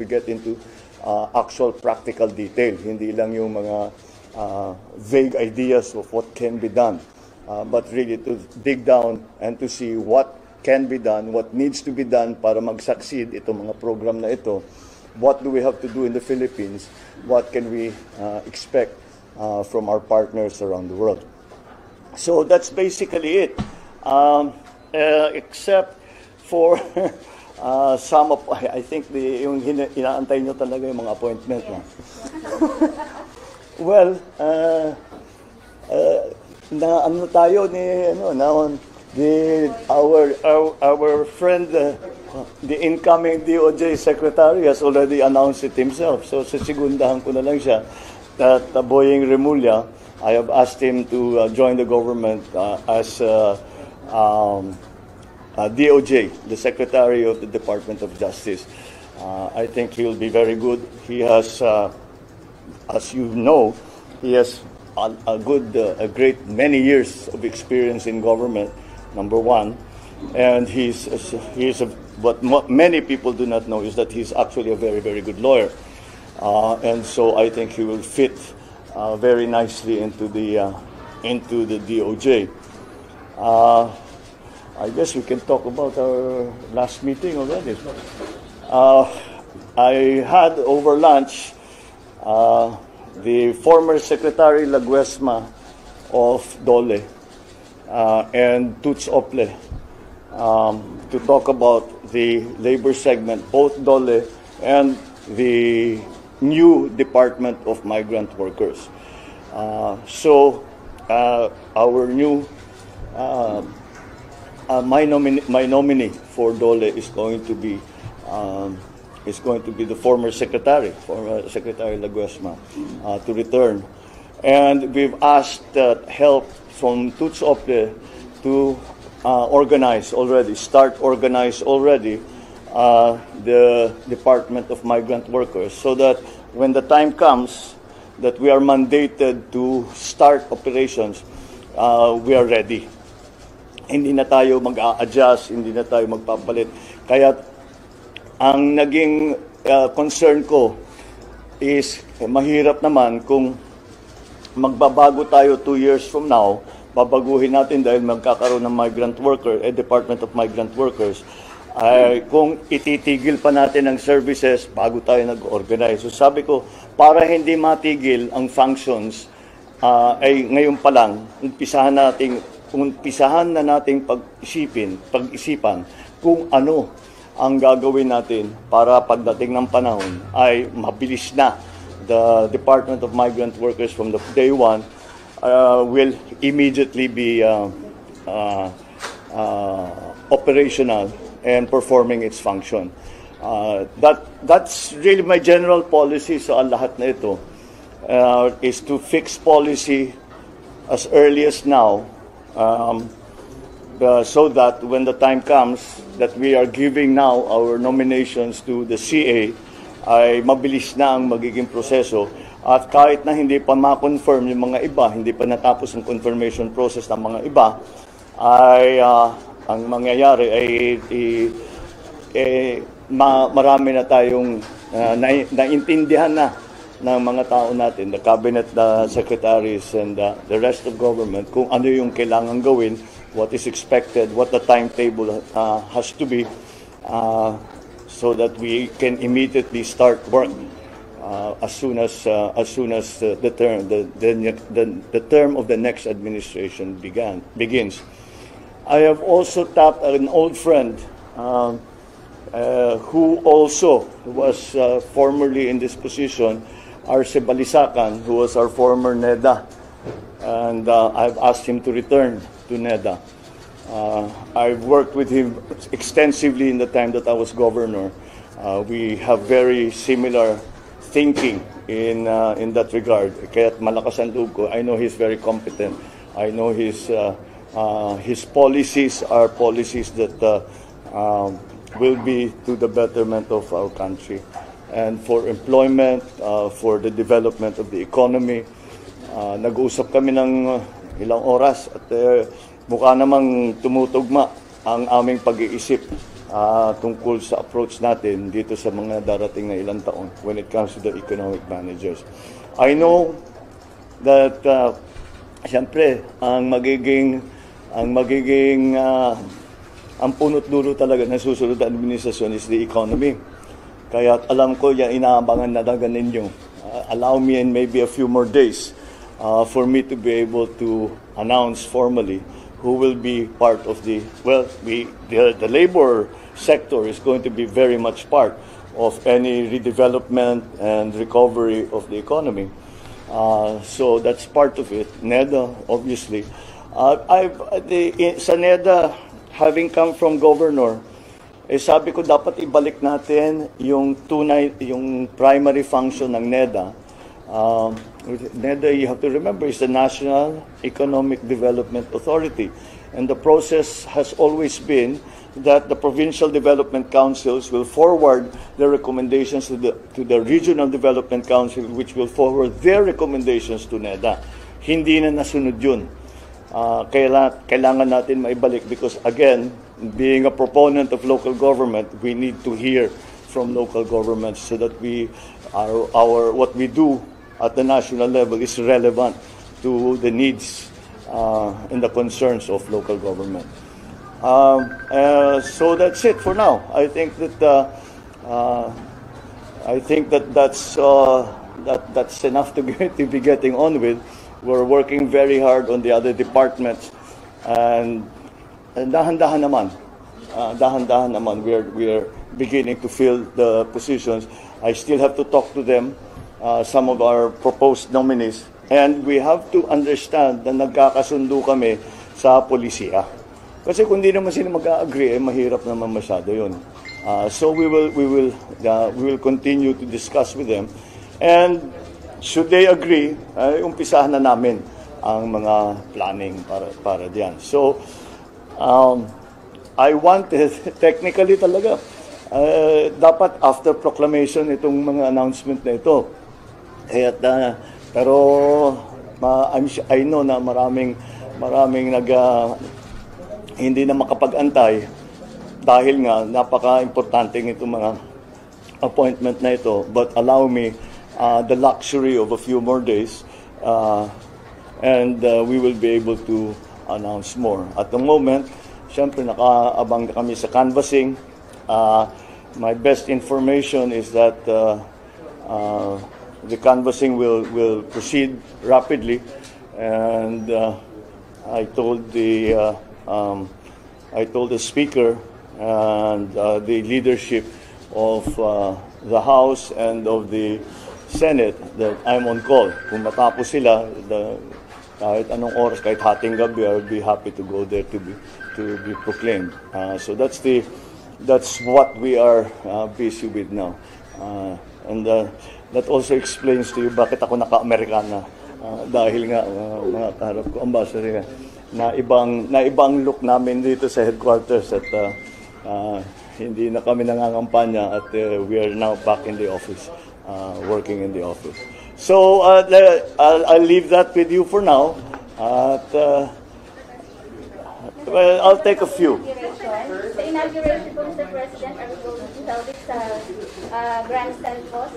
we get into uh, actual practical detail, hindi lang yung mga uh, vague ideas of what can be done, uh, but really to dig down and to see what can be done, what needs to be done para mag-succeed itong mga program na ito. What do we have to do in the Philippines? What can we uh, expect uh, from our partners around the world? So that's basically it. Um, uh, except for uh, some of, I think the, yung hina- inaantay nyo talaga yung mga appointment. No? well, uh, uh, na ano tayo ni ano na the our our, our friend uh, the incoming DOJ secretary has already announced it himself so sisegundahan ko na lang siya that uh, Boying Remulla I have asked him to uh, join the government uh, as uh, um, uh, DOJ, the Secretary of the Department of Justice. Uh, I think he'll be very good. He has, uh, as you know, he has a, a good, uh, a great many years of experience in government. Number one, and he's he's a, what many people do not know is that he's actually a very very good lawyer, uh, and so I think he will fit uh, very nicely into the into the DOJ. Uh, I guess we can talk about our last meeting already. Uh, I had over lunch uh, the former Secretary Laguesma of Dole uh, and Tuts Ople um, to talk about the labor segment, both Dole and the new Department of Migrant Workers. Uh, so uh, our new uh, my, my nominee for Dole is going to be um, is going to be the former secretary, former Secretary Laguesma, uh, to return. And we've asked uh, help from Tuts Ople to uh, organize already, start organize already uh, the Department of Migrant Workers so that when the time comes that we are mandated to start operations, uh, we are ready. Hindi na tayo mag-a-adjust, hindi na tayo magpapalit. Kaya ang naging uh, concern ko is eh, mahirap naman kung magbabago tayo two years from now, babaguhin natin dahil magkakaroon ng migrant worker, eh, Department of Migrant Workers, ay kung ititigil pa natin ang services bago tayo nag-organize. So sabi ko, para hindi matigil ang functions, uh, ay ngayon pa lang, umpisahan nating umpisahan na nating pag-isipin, pag-isipan kung ano ang gagawin natin para pagdating ng panahon ay mabilis na the Department of Migrant Workers from the day one uh, will immediately be uh, uh, uh, operational and performing its function. Uh, that that's really my general policy sa lahat na ito uh, is to fix policy as early as now um, uh, so that when the time comes that we are giving now our nominations to the CA, ay mabilis na ang magiging proseso. At kahit na hindi pa ma-confirm yung mga iba, hindi pa natapos ang confirmation process ng mga iba, ay uh, ang mangyayari ay i, eh, ma, marami na tayong uh, na, naintindihan na ng mga tao natin, the cabinet the secretaries and uh, the rest of government kung ano yung kailangan gawin, what is expected, what the timetable uh, has to be uh, so that we can immediately start work uh, as soon as uh, as soon as uh, the term the, the, the, the term of the next administration began begins. I have also tapped an old friend um, uh, who also was uh, formerly in this position Arce Balisacan, who was our former NEDA, and uh, I've asked him to return to NEDA. Uh, I've worked with him extensively in the time that I was governor. Uh, we have very similar thinking in uh, in that regard. Kaya't. I know he's very competent. I know his uh, uh, his policies are policies that uh, um, will be to the betterment of our country and for employment, uh, for the development of the economy. Uh, nag-uusap kami ng uh, ilang oras at uh, mukha namang tumutugma ang aming pag-iisip ah, tungkol sa approach natin dito sa mga darating na ilang taon when it comes to the economic managers. I know that uh, siyempre ang magiging ang magiging ah, ang punot dulo talaga ng susunod na administrasyon is the economy. Kaya alam ko yan inaabangan na ninyo. Uh, allow me and maybe a few more days uh, for me to be able to announce formally who will be part of the well we the, the labor sector is going to be very much part of any redevelopment and recovery of the economy. Uh, so that's part of it. NEDA, obviously. Uh, I've, the, in, sa NEDA, having come from governor, eh sabi ko dapat ibalik natin yung tunay, yung primary function ng NEDA. Um, NEDA, you have to remember, is the National Economic Development Authority. And the process has always been that the provincial development councils will forward their recommendations to the, to the regional development council, which will forward their recommendations to NEDA. Hindi na nasunod yun. Uh, kaila, kailangan natin maibalik because again, being a proponent of local government, we need to hear from local governments so that we our, our what we do at the national level is relevant to the needs uh, and the concerns of local government. Um, uh, so that's it for now. I think that uh, uh, I think that that's uh, that that's enough to, get, to be getting on with. We're working very hard on the other departments, and, and dahan-dahan naman, uh, dahan-dahan naman. We're we're beginning to fill the positions. I still have to talk to them, uh, some of our proposed nominees, and we have to understand na nagkakasundo kami sa polisiya. Kasi kung di naman sila mag-agree, eh, mahirap naman masyado yun. Uh, so we will we will uh, we will continue to discuss with them and should they agree ay umpisahan na namin ang mga planning para para diyan so um, I wanted technically talaga uh, dapat after proclamation itong mga announcement na ito kaya uh, pero ma, I'm, I know na maraming maraming nag uh, hindi na makapag-antay dahil nga napaka-importante itong mga appointment na ito. But allow me uh, the luxury of a few more days uh, and uh, we will be able to announce more. At the moment, syempre nakaabang na kami sa canvassing. Uh, my best information is that uh, uh, the canvassing will, will proceed rapidly and uh, I told the uh, um, I told the speaker and uh, the leadership of uh, the House and of the Senate that I'm on call. Kung matapos sila, the, kahit anong oras, kahit hating gabi, I would be happy to go there to be to be proclaimed. Uh, so that's the that's what we are uh, busy with now. Uh, and uh, that also explains to you bakit ako naka-Amerikana. Uh, dahil nga, uh, mga kaharap ko, ambassador, na ibang, na ibang look namin dito sa headquarters at uh, uh, hindi na kami nangangampanya at uh, we are now back in the office, uh, working in the office. So uh, I'll, I'll leave that with you for now. At, uh, well, I'll take a few. Sa inauguration po, Mr. President, are we going to hold it sa uh, grandstand po?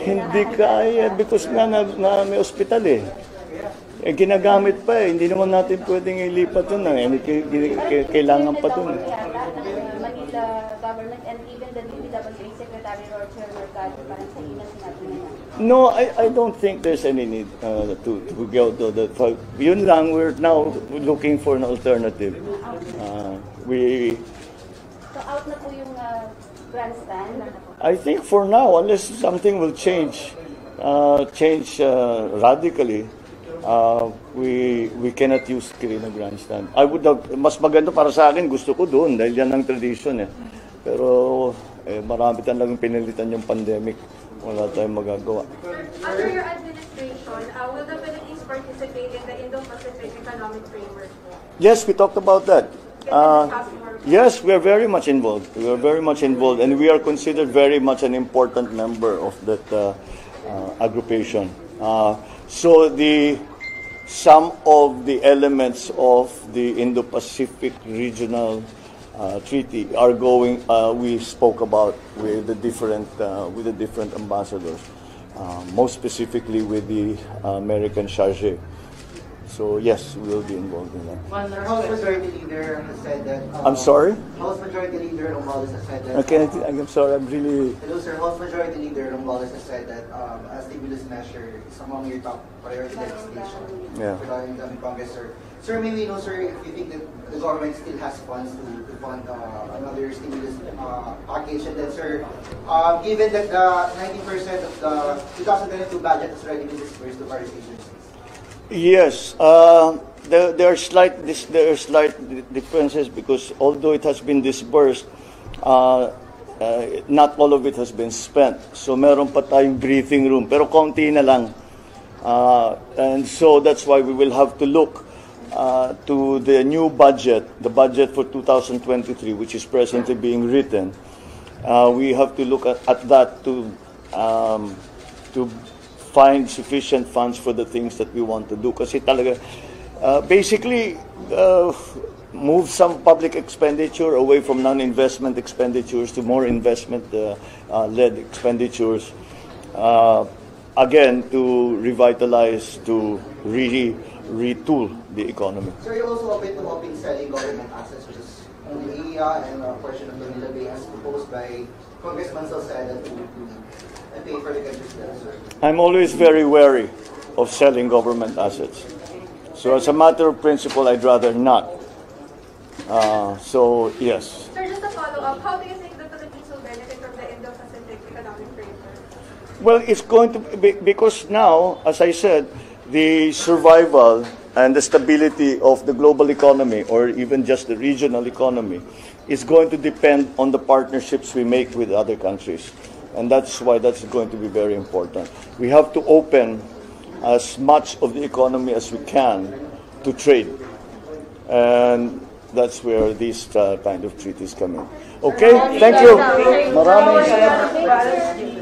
Hindi kaya sa- because nga na, na may ospital eh. Eh, ginagamit pa eh. Hindi naman natin pwedeng ilipat yun. Eh. Kailangan pa dun. eh. Yata ng Manila government and even the DPWA Secretary Roger Mercado parang sa ina sinabi nila. No, I, I don't think there's any need uh, to, to go to the... For, yun lang, we're now looking for an alternative. Uh, we... So out na po yung uh, grandstand. I think for now, unless something will change, uh, change uh, radically, uh, we we cannot use Kirino Grandstand. I would have, mas maganda para sa akin, gusto ko doon dahil yan ang tradition eh. Pero eh, marami talagang pinilitan yung pandemic. Wala tayong magagawa. Under your administration, uh, will the Philippines participate in the Indo-Pacific Economic Framework? Yes, we talked about that. Uh, yes, we are very much involved. We are very much involved, and we are considered very much an important member of that uh, uh, aggregation. Uh, so the some of the elements of the Indo-Pacific regional uh, treaty are going. Uh, we spoke about with the different uh, with the different ambassadors, uh, most specifically with the American charge. So yes, we will be involved in that. Sir, House Majority Leader has said that. uh, I'm sorry. House Majority Leader Romualdez has said that. Okay, I'm sorry. I'm really. Hello, sir. House Majority Leader Romualdez has said that um, a stimulus measure is among your top priority legislation Yeah. regarding the Congress, sir. Sir, may we know, sir, if you think that the government still has funds to, to fund uh, another stimulus uh, package, and then, sir, uh, given that the 90% of the 2022 budget has already been dispersed to various agencies. Yes, uh, there, there are slight there are slight differences because although it has been disbursed, uh, uh, not all of it has been spent. So meron pa tayong breathing room, pero konti na lang. Uh, and so that's why we will have to look uh, to the new budget, the budget for 2023, which is presently being written. Uh, we have to look at, at that to um, to find sufficient funds for the things that we want to do. Talaga, uh, basically, uh, move some public expenditure away from non-investment expenditures to more investment-led expenditures. Uh, again, to revitalize, to really retool the economy. Sir, you're also open to helping selling government assets, which is the area and a portion of Manila Bay as proposed by Congressman Salceda to, to pay for the country's debt. I'm always very wary of selling government assets. So as a matter of principle, I'd rather not. Uh, so, yes. Sir, just a follow-up, how do you think the Philippines will benefit from the Indo-Pacific Economic Framework? Well, it's going to be because now, as I said, the survival and the stability of the global economy, or even just the regional economy, is going to depend on the partnerships we make with other countries. And that's why that's going to be very important. We have to open as much of the economy as we can to trade. And that's where these uh, kind of treaties come in. Okay? Thank you. Maraming salamat.